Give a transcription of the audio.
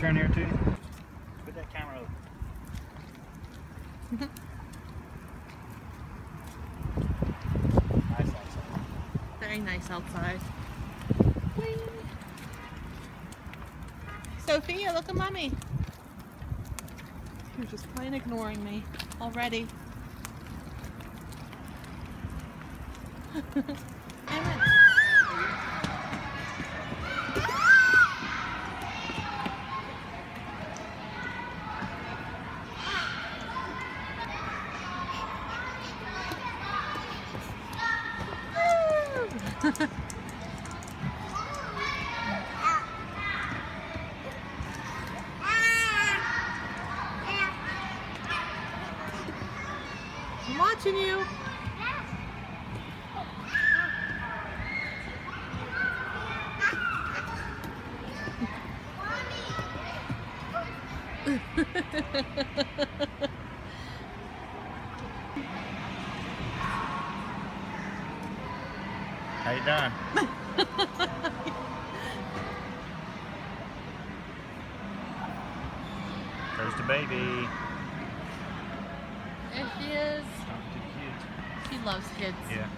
turn here too. Put that camera over. nice outside. Very nice outside. Whee! Sophia, look at mommy. You're just plain ignoring me already. I'm watching you. How you doing? There's the baby. There she is. Talking to the kids. She loves kids. Yeah.